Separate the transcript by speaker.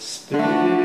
Speaker 1: Spirit.